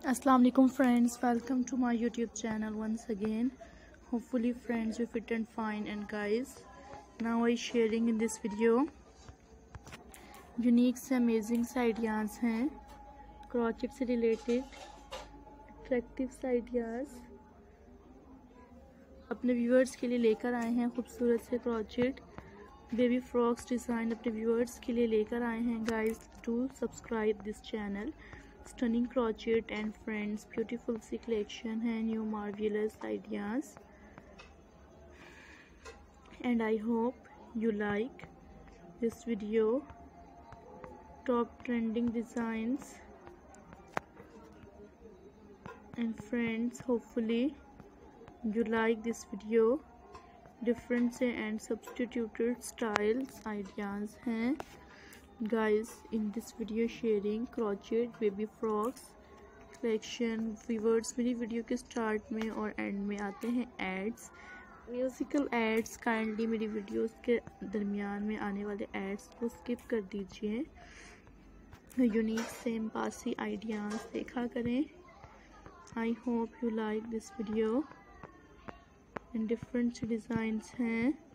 Aslam friends welcome to my YouTube channel once again hopefully friends you fit and fine and guys now I sharing in this video unique से amazing से ideas हैं. Crochet से related attractive से ideas अपने viewers के लिए लेकर आए हैं खूबसूरत से क्रॉचिट बेबी फ्रॉक्स डिज़ाइन अपने व्यूअर्स के लिए लेकर आए हैं guys to subscribe this channel stunning crochet and friends beautiful C collection है new marvellous ideas and I hope you like this video top trending designs and friends hopefully you like this video different से and substituted styles ideas हैं? Guys, in this video sharing crochet baby frocks collection viewers मेरी video के start में और end में आते हैं ads musical ads kindly मेरी वीडियोस के दरमियान में आने वाले एड्स को स्किप कर दीजिए। यूनिक सेम पासी आइडियाज़ देखा करें। I hope you like this video and different designs हैं।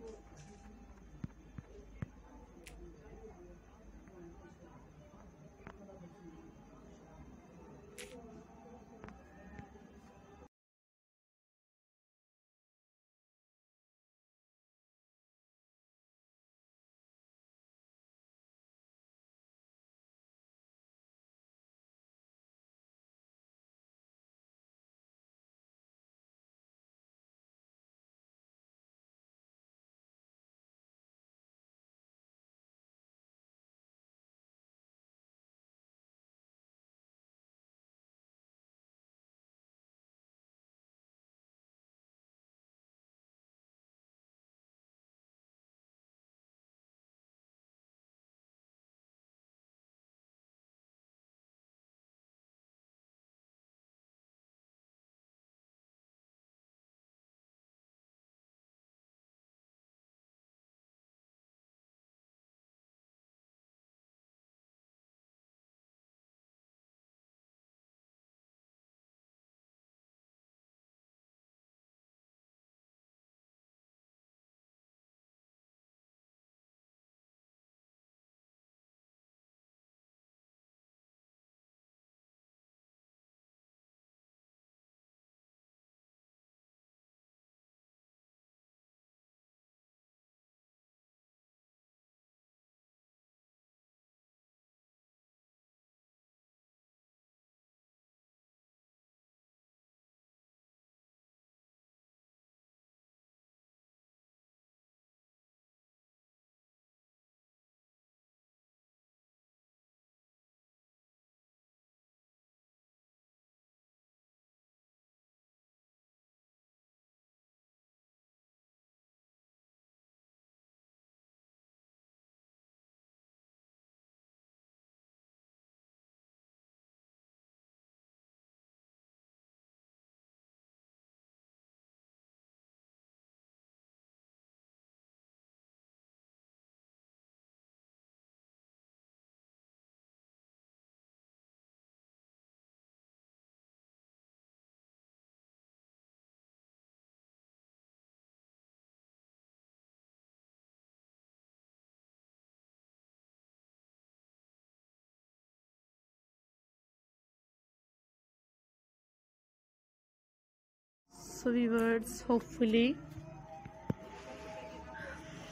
So viewers. Hopefully,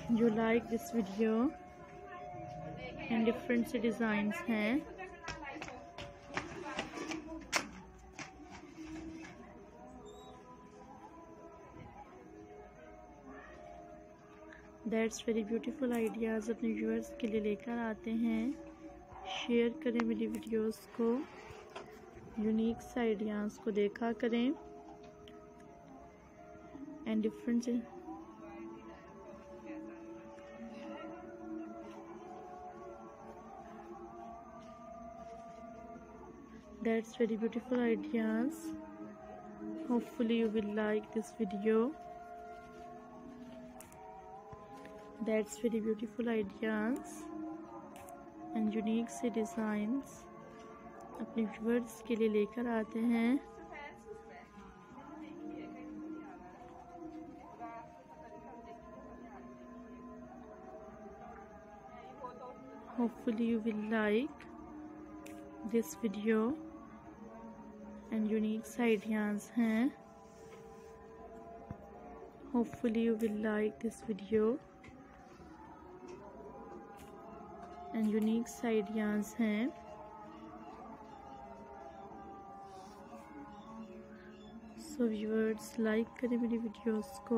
you like this video. And different designs हैं. दैट्स वेरी ब्यूटीफुल आइडियाज़ अपने व्यूअर्स के लिए लेकर आते हैं. शेयर करें मेरी वीडियोस को. यूनिक आइडियाज़ को देखा करें. And different that's very beautiful ideas hopefully you will like this video that's very beautiful ideas and unique designs अपने व्यूवर्स के लिए लेकर आते हैं hopefully you will like this video and unique ideas हैं hopefully you will like this video and unique ideas हैं so viewers like करें मेरी वीडियोस को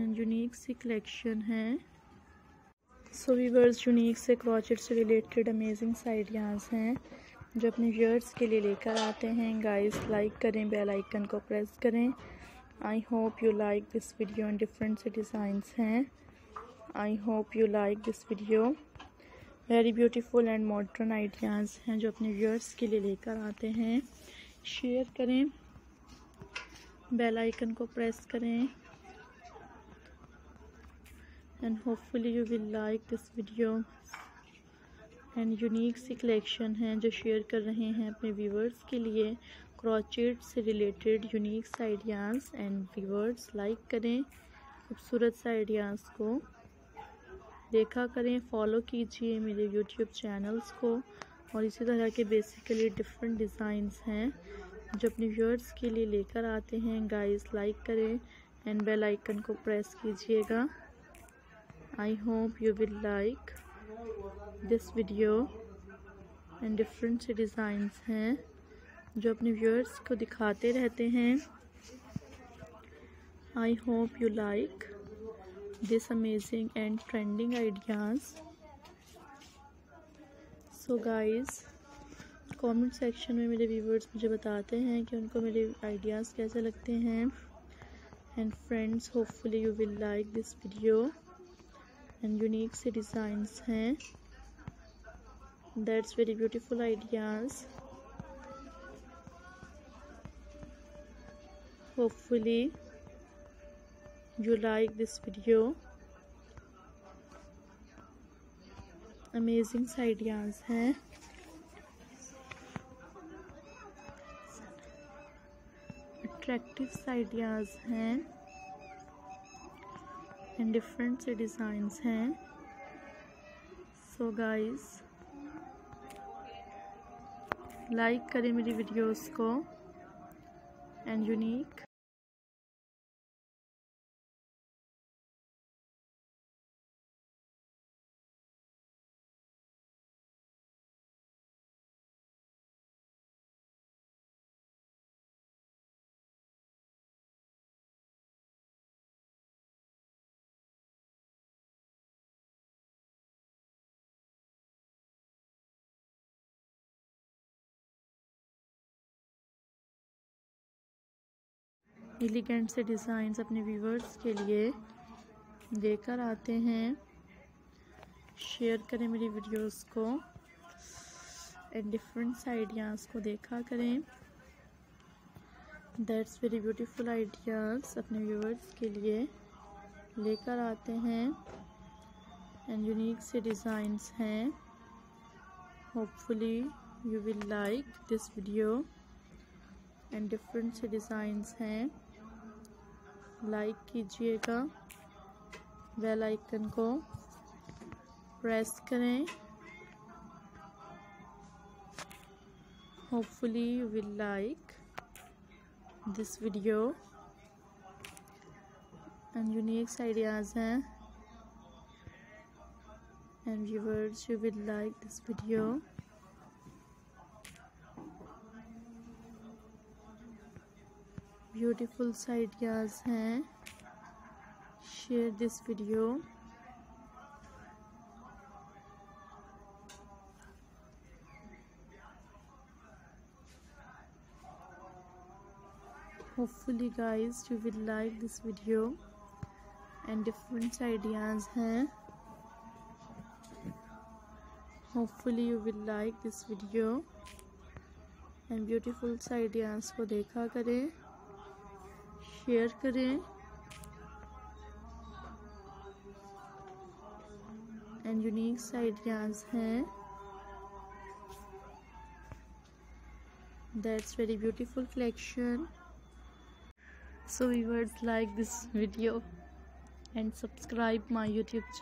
एंड यूनिक सी कलेक्शन है सो व्यूअर्स यूनिक से क्रॉचेट से रिलेटेड अमेजिंग साइडियाज हैं, जो अपने व्यूअर्स के लिए लेकर आते हैं। गाइस लाइक करें बेल आइकन को प्रेस करें। I hope you like this video and different से डिज़ाइंस हैं। I hope you like this video very beautiful and modern ideas हैं, जो अपने व्यूअर्स के लिए लेकर आते हैं। शेयर करें। बेल आइकन को प्रेस करें। And hopefully you will like this video and unique C collection है जो शेयर कर रहे हैं अपने व्यूवर्स के लिए. क्रॉचेट से related unique ideas and viewers like करें. खूबसूरत से आइडियाज़ को. देखा करें फॉलो कीजिए मेरे यूट्यूब चैनल्स को. और इसी तरह के बेसिकली डिफरेंट डिज़ाइंस हैं जो अपने व्यूअर्स के लिए लेकर आते हैं. गाइस लाइक करें. एंड बेल आइकन को प्रेस कीजिएगा. I hope you will like this video and different से डिज़ाइंस हैं जो अपने व्यूअर्स को दिखाते रहते हैं। I hope you like this amazing and trending ideas so guys comment section में मेरे व्यूवर्स मुझे बताते हैं कि उनको मेरे आइडियाज़ कैसे लगते हैं। And friends hopefully you will like this video and unique से डिज़ाइंस हैं। That's very beautiful ideas hopefully you like this video amazing ideas हैं। अट्रैक्टिव आइडियाज़ हैं। एंड डिफरेंट से डिज़ाइंस हैं. सो गाइस लाइक करें मेरी वीडियोस को. And unique elegant से डिज़ाइंस अपने व्यूवर्स के लिए देकर आते हैं। शेयर करें मेरी वीडियोस को एंड डिफरेंट आइडियाज़ को देखा करें। दैट्स वेरी ब्यूटीफुल आइडियाज़ अपने व्यूवर्स के लिए लेकर आते हैं। एंड यूनिक से डिज़ाइंस हैं। Hopefully you will like this video and different से डिज़ाइंस हैं। लाइक कीजिएगा। बेल आइकन को प्रेस करें। Hopefully you will like this video and unique ideas हैं। And viewers you will like this video beautiful ideas हैं share this video hopefully guys you will like this video and different ideas हैं hopefully you will like this video and beautiful ideas को देखा करें share करें। And unique ideas हैं। That's very beautiful collection so we words like this video and subscribe my YouTube